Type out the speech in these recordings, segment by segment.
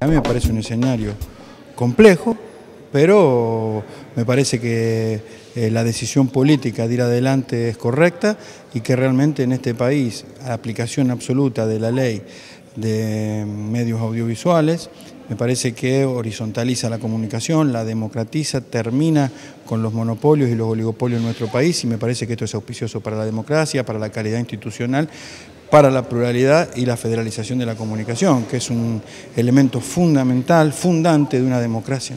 A mí me parece un escenario complejo, pero me parece que eh, la decisión política de ir adelante es correcta y que realmente en este país, la aplicación absoluta de la ley de medios audiovisuales, me parece que horizontaliza la comunicación, la democratiza, termina con los monopolios y los oligopolios en nuestro país y me parece que esto es auspicioso para la democracia, para la calidad institucional, para la pluralidad y la federalización de la comunicación, que es un elemento fundamental, fundante de una democracia.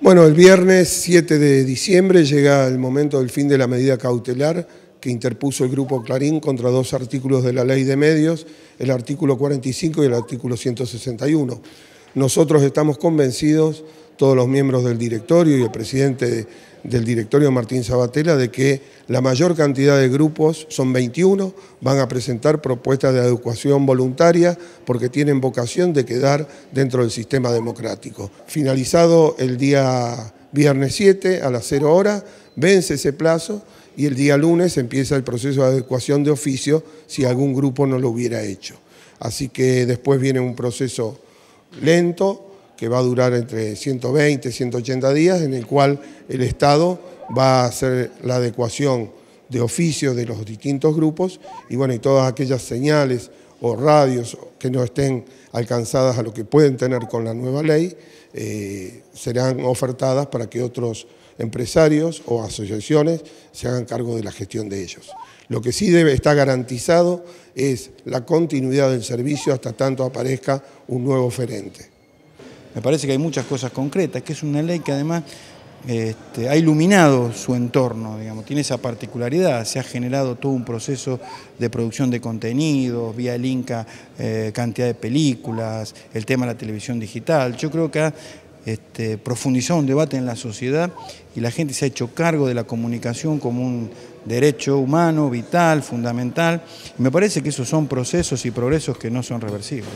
Bueno, el viernes 7 de diciembre llega el momento del fin de la medida cautelar que interpuso el Grupo Clarín contra dos artículos de la Ley de Medios, el artículo 45 y el artículo 161. Nosotros estamos convencidos, todos los miembros del directorio y el presidente del directorio Martín Sabatella, de que la mayor cantidad de grupos, son 21, van a presentar propuestas de adecuación voluntaria porque tienen vocación de quedar dentro del sistema democrático. Finalizado el día viernes 7 a las 0 horas, vence ese plazo y el día lunes empieza el proceso de adecuación de oficio si algún grupo no lo hubiera hecho. Así que después viene un proceso lento que va a durar entre 120 y 180 días, en el cual el Estado va a hacer la adecuación de oficio de los distintos grupos y bueno, y todas aquellas señales o radios que no estén alcanzadas a lo que pueden tener con la nueva ley, eh, serán ofertadas para que otros empresarios o asociaciones se hagan cargo de la gestión de ellos. Lo que sí debe estar garantizado es la continuidad del servicio hasta tanto aparezca un nuevo oferente. Me parece que hay muchas cosas concretas, que es una ley que además este, ha iluminado su entorno, digamos, tiene esa particularidad, se ha generado todo un proceso de producción de contenidos, vía el Inca, eh, cantidad de películas, el tema de la televisión digital. Yo creo que ha este, profundizado un debate en la sociedad y la gente se ha hecho cargo de la comunicación como un derecho humano, vital, fundamental. Y me parece que esos son procesos y progresos que no son reversibles.